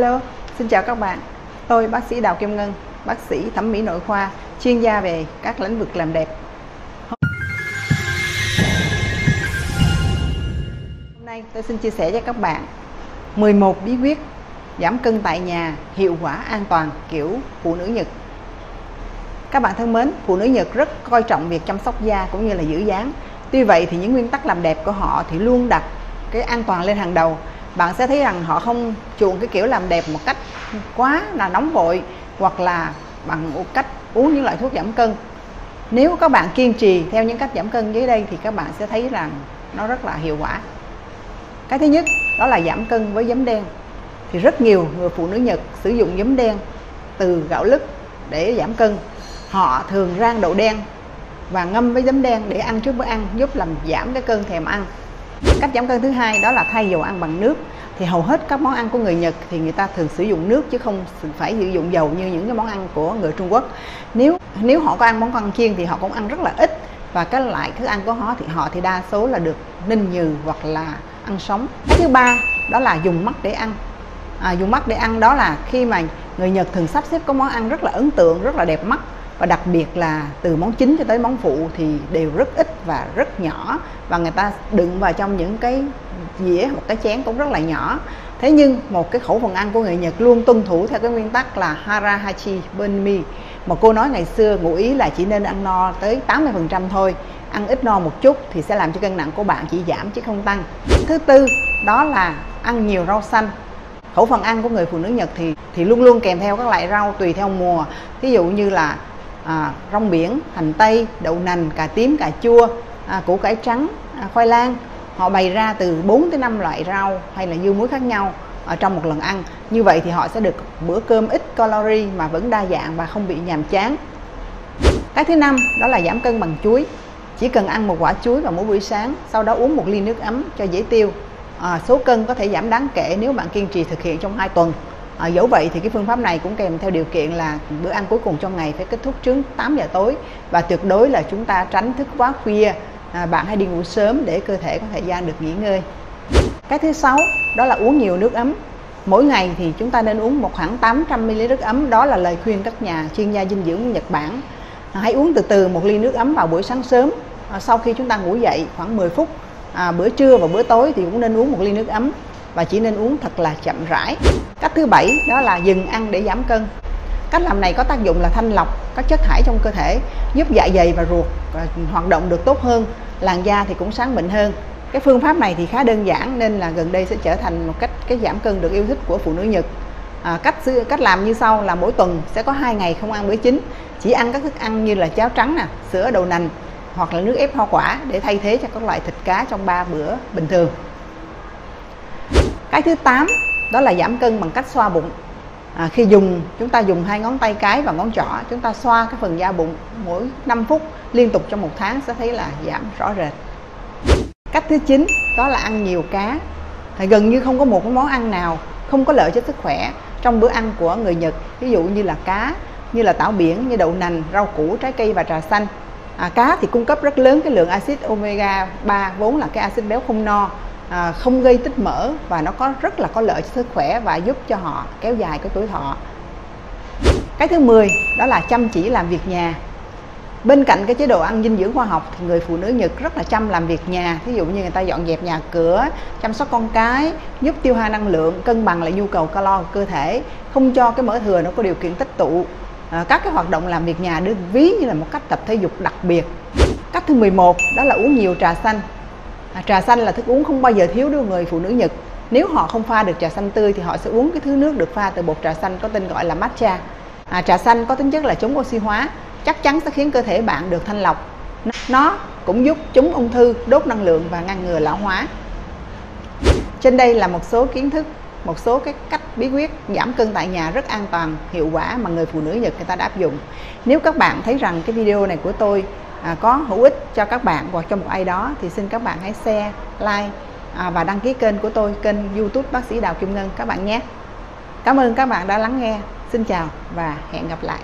Hello, xin chào các bạn. Tôi bác sĩ Đào Kim Ngân, bác sĩ thẩm mỹ nội khoa, chuyên gia về các lĩnh vực làm đẹp. Hôm nay tôi xin chia sẻ với các bạn 11 bí quyết giảm cân tại nhà hiệu quả an toàn kiểu phụ nữ Nhật. Các bạn thân mến, phụ nữ Nhật rất coi trọng việc chăm sóc da cũng như là giữ dáng. Tuy vậy thì những nguyên tắc làm đẹp của họ thì luôn đặt cái an toàn lên hàng đầu bạn sẽ thấy rằng họ không chuộng cái kiểu làm đẹp một cách quá là nóng vội hoặc là bằng một cách uống những loại thuốc giảm cân. Nếu các bạn kiên trì theo những cách giảm cân dưới đây thì các bạn sẽ thấy rằng nó rất là hiệu quả. Cái thứ nhất, đó là giảm cân với giấm đen. Thì rất nhiều người phụ nữ Nhật sử dụng giấm đen từ gạo lứt để giảm cân. Họ thường rang đậu đen và ngâm với giấm đen để ăn trước bữa ăn, giúp làm giảm cái cơn thèm ăn cách giảm cân thứ hai đó là thay dầu ăn bằng nước. Thì hầu hết các món ăn của người Nhật thì người ta thường sử dụng nước chứ không phải sử dụng dầu như những cái món ăn của người Trung Quốc. Nếu nếu họ có ăn món ăn chiên thì họ cũng ăn rất là ít. Và cái loại thức ăn của họ thì họ thì đa số là được ninh nhừ hoặc là ăn sống. Cái thứ ba đó là dùng mắt để ăn. À, dùng mắt để ăn đó là khi mà người Nhật thường sắp xếp có món ăn rất là ấn tượng rất là đẹp mắt và đặc biệt là từ món chính cho tới món phụ thì đều rất ít và rất nhỏ. Và người ta đựng vào trong những cái dĩa một cái chén cũng rất là nhỏ. Thế nhưng một cái khẩu phần ăn của người Nhật luôn tuân thủ theo cái nguyên tắc là hara hachi benmi mà cô nói ngày xưa ngụ ý là chỉ nên ăn no tới 80% thôi. Ăn ít no một chút thì sẽ làm cho cân nặng của bạn chỉ giảm chứ không tăng. Thứ tư, đó là ăn nhiều rau xanh. Khẩu phần ăn của người phụ nữ Nhật thì thì luôn luôn kèm theo các loại rau tùy theo mùa. Ví dụ như là à, rong biển hành tây đậu nành cà tím cà chua à, củ cải trắng à, khoai lang. Họ bày ra từ 4 tới 5 loại rau hay là dưa muối khác nhau ở trong một lần ăn. Như vậy thì họ sẽ được bữa cơm ít calorie mà vẫn đa dạng và không bị nhàm chán. Cái thứ năm đó là giảm cân bằng chuối. Chỉ cần ăn một quả chuối vào mỗi buổi sáng sau đó uống một ly nước ấm cho dễ tiêu. À, số cân có thể giảm đáng kể nếu bạn kiên trì thực hiện trong 2 tuần à, dẫu vậy thì cái phương pháp này cũng kèm theo điều kiện là bữa ăn cuối cùng trong ngày phải kết thúc trước 8 giờ tối. Và tuyệt đối là chúng ta tránh thức quá khuya. À, bạn hãy đi ngủ sớm để cơ thể có thời gian được nghỉ ngơi. Cái thứ sáu đó là uống nhiều nước ấm. Mỗi ngày thì chúng ta nên uống một khoảng 800 ml nước ấm. Đó là lời khuyên các nhà chuyên gia dinh dưỡng Nhật Bản. À, hãy uống từ từ một ly nước ấm vào buổi sáng sớm. À, sau khi chúng ta ngủ dậy khoảng 10 phút à, bữa trưa và bữa tối thì cũng nên uống một ly nước ấm và chỉ nên uống thật là chậm rãi. Cách thứ bảy đó là dừng ăn để giảm cân. Cách làm này có tác dụng là thanh lọc các chất thải trong cơ thể giúp dạ dày và ruột à, hoạt động được tốt hơn làn da thì cũng sáng mịn hơn. Cái phương pháp này thì khá đơn giản nên là gần đây sẽ trở thành một cách cái giảm cân được yêu thích của phụ nữ Nhật. À, cách cách làm như sau là mỗi tuần sẽ có hai ngày không ăn bữa chính. Chỉ ăn các thức ăn như là cháo trắng nè sữa đậu nành hoặc là nước ép hoa quả để thay thế cho các loại thịt cá trong ba bữa bình thường cái thứ 8 đó là giảm cân bằng cách xoa bụng. À, khi dùng chúng ta dùng hai ngón tay cái và ngón trỏ. Chúng ta xoa cái phần da bụng mỗi 5 phút liên tục trong một tháng sẽ thấy là giảm rõ rệt. Cách thứ 9 đó là ăn nhiều cá. Thì gần như không có một cái món ăn nào không có lợi cho sức khỏe trong bữa ăn của người Nhật. Ví dụ như là cá như là tảo biển như đậu nành rau củ trái cây và trà xanh. À, cá thì cung cấp rất lớn cái lượng axit omega 3 vốn là cái axit béo không no à, không gây tích mỡ và nó có rất là có lợi cho sức khỏe và giúp cho họ kéo dài cái tuổi thọ. Cái thứ 10 đó là chăm chỉ làm việc nhà. Bên cạnh cái chế độ ăn dinh dưỡng khoa học thì người phụ nữ Nhật rất là chăm làm việc nhà. Ví dụ như người ta dọn dẹp nhà cửa chăm sóc con cái giúp tiêu hao năng lượng cân bằng lại nhu cầu calo của cơ thể không cho cái mỡ thừa nó có điều kiện tích tụ. À, các cái hoạt động làm việc nhà được ví như là một cách tập thể dục đặc biệt. Cách thứ 11 đó là uống nhiều trà xanh à, trà xanh là thức uống không bao giờ thiếu đối với người phụ nữ Nhật. Nếu họ không pha được trà xanh tươi thì họ sẽ uống cái thứ nước được pha từ bột trà xanh có tên gọi là matcha. À, trà xanh có tính chất là chống oxy hóa chắc chắn sẽ khiến cơ thể bạn được thanh lọc. Nó cũng giúp chống ung thư đốt năng lượng và ngăn ngừa lão hóa. Trên đây là một số kiến thức một số cái cách bí quyết giảm cân tại nhà rất an toàn hiệu quả mà người phụ nữ Nhật người ta đã áp dụng. Nếu các bạn thấy rằng cái video này của tôi à, có hữu ích cho các bạn hoặc cho một ai đó thì xin các bạn hãy share like à, và đăng ký kênh của tôi kênh youtube bác sĩ Đào Kim Ngân các bạn nhé. Cảm ơn các bạn đã lắng nghe. Xin chào và hẹn gặp lại.